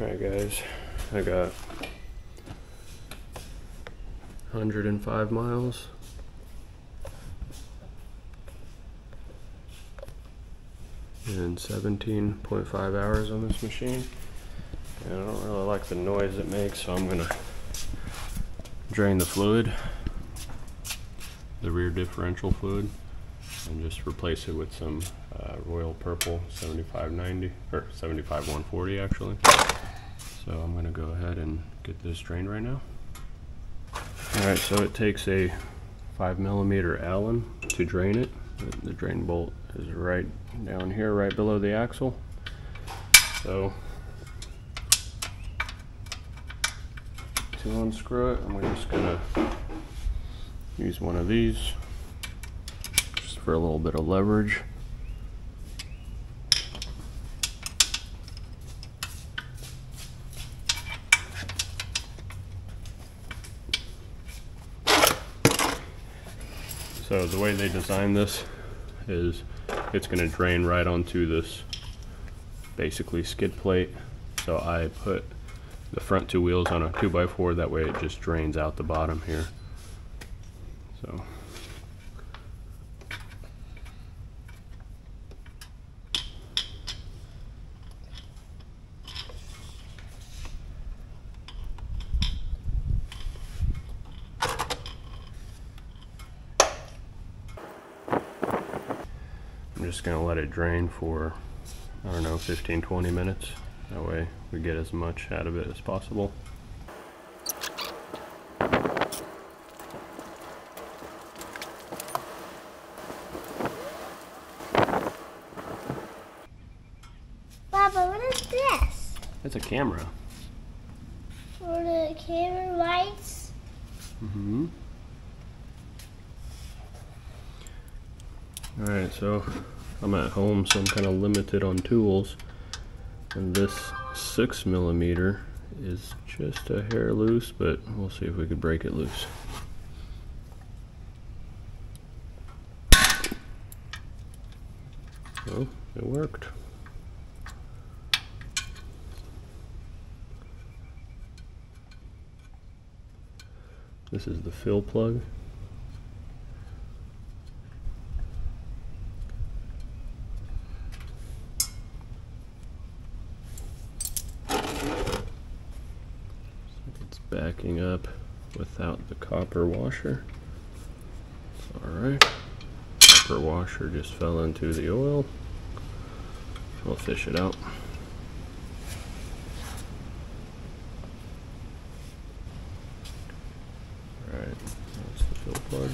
Alright guys, I got 105 miles. And 17.5 hours on this machine. And I don't really like the noise it makes, so I'm gonna drain the fluid, the rear differential fluid, and just replace it with some uh, Royal Purple 7590, or 75140 actually. So I'm gonna go ahead and get this drained right now. Alright, so it takes a 5 millimeter Allen to drain it. The, drain bolt is right down here, right below the axle. So to unscrew it, we're just gonna use one of these just for a little bit of leverage. So the way they designed this is it's going to drain right onto this basically skid plate. So I put the front two wheels on a 2x4 that way it just drains out the bottom here. So I'm just gonna let it drain for, I don't know, 15, 20 minutes. That way we get as much out of it as possible. Papa, what is this? It's a camera. For the camera lights? Mm-hmm. Alright, so I'm at home, so I'm kind of limited on tools. And this six millimeter is just a hair loose, but we'll see if we could break it loose. Oh, it worked. This is the fill plug. It's backing up without the copper washer. Alright. Copper washer just fell into the oil. We'll fish it out. Alright, that's the fill plug.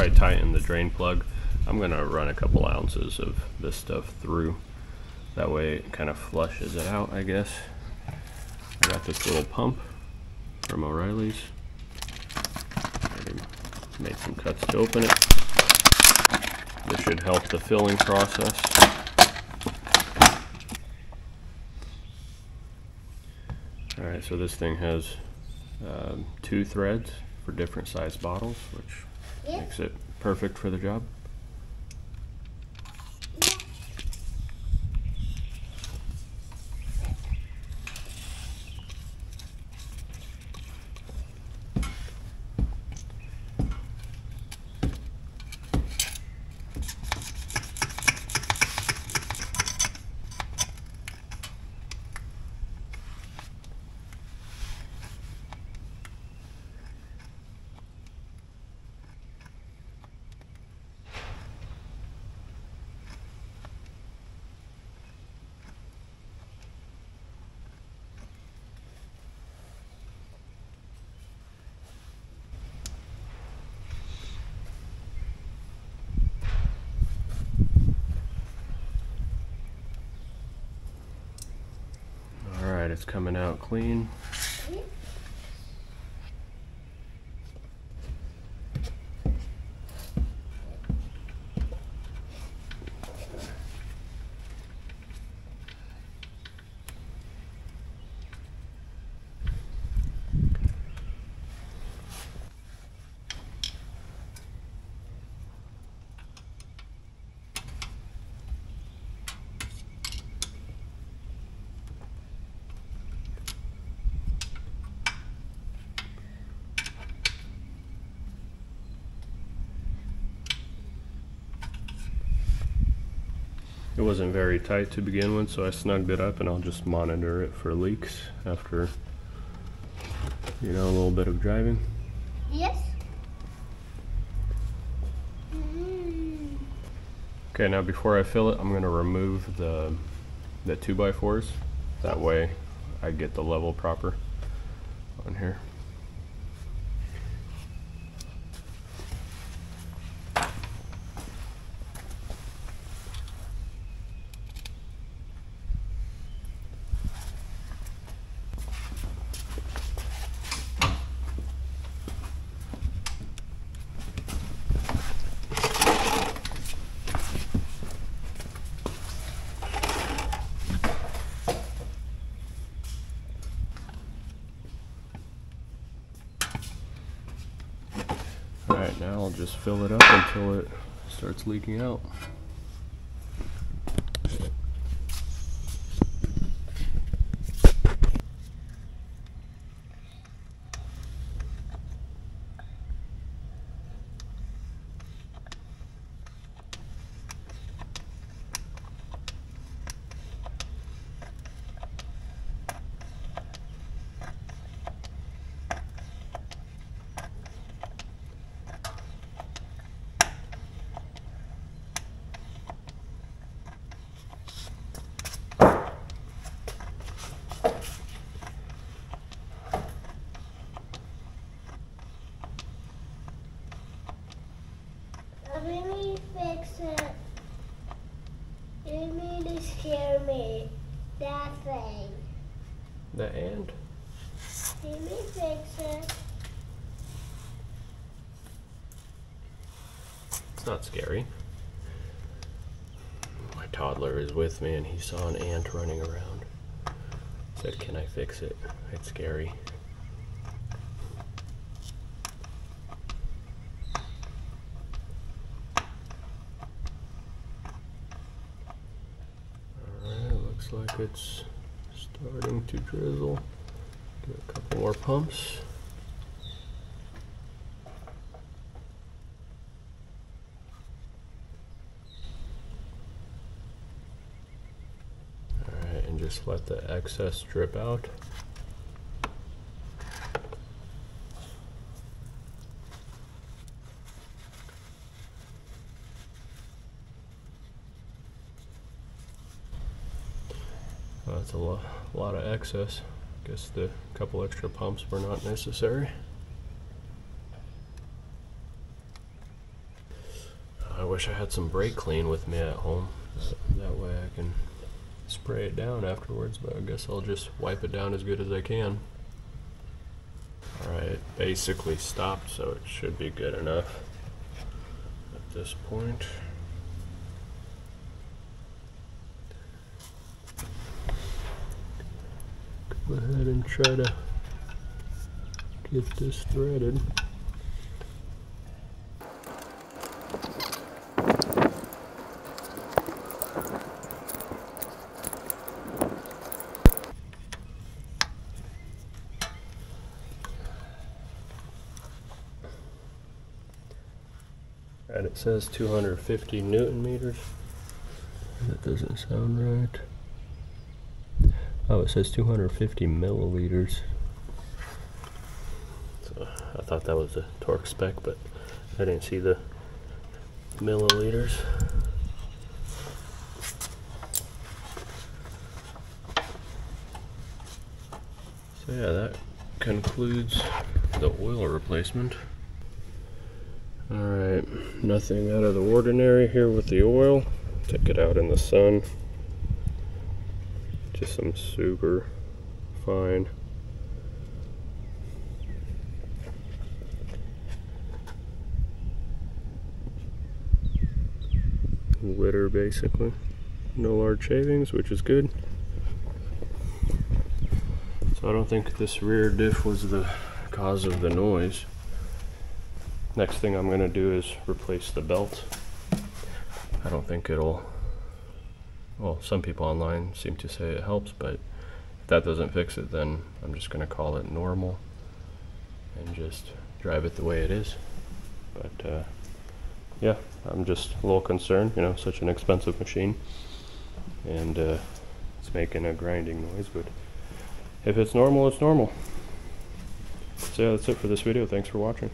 I tighten the drain plug, I'm going to run a couple ounces of this stuff through. That way it kind of flushes it out, I guess. I got this little pump from O'Reilly's. Made some cuts to open it. This should help the filling process. Alright, so this thing has um, two threads for different size bottles, which Makes it perfect for the job. It's coming out clean. It wasn't very tight to begin with, so I snugged it up and I'll just monitor it for leaks after, you know, a little bit of driving. Yes. Mm. Okay, now before I fill it, I'm gonna remove the, the two by fours. That way I get the level proper on here. Alright, now I'll just fill it up until it starts leaking out. Let me fix it. You mean to me. That thing. The and? Let me fix it. It's not scary. My toddler is with me and he saw an ant running around. Said, Can I fix it? It's scary. Alright, looks like it's starting to drizzle. Get a couple more pumps. Alright, and just let the excess drip out. Well, that's a lo- lot of excess. Guess the couple extra pumps were not necessary. I wish I had some brake clean with me at home. That, way I can spray it down afterwards, but I guess I'll just wipe it down as good as I can. Alright, basically stopped, so it should be good enough at this point. Go ahead and try to get this threaded. And it says 250 newton meters. That doesn't sound right. Oh, it says 250 milliliters. So I thought that was the torque spec, but I didn't see the milliliters. So yeah, that concludes the oil replacement. Alright, nothing out of the ordinary here with the oil. Took it out in the sun. Just some super fine. Litter basically. No large shavings, which is good. So I don't think this rear diff was the cause of the noise. Next thing I'm gonna do is replace the belt. I don't think it'll, well, some people online seem to say it helps, but if that doesn't fix it, then I'm just gonna call it normal and just drive it the way it is. But, uh, yeah, I'm just a little concerned, you know, such an expensive machine. And, uh, it's making a grinding noise, but if it's normal, it's normal. So yeah, that's it for this video. Thanks for watching.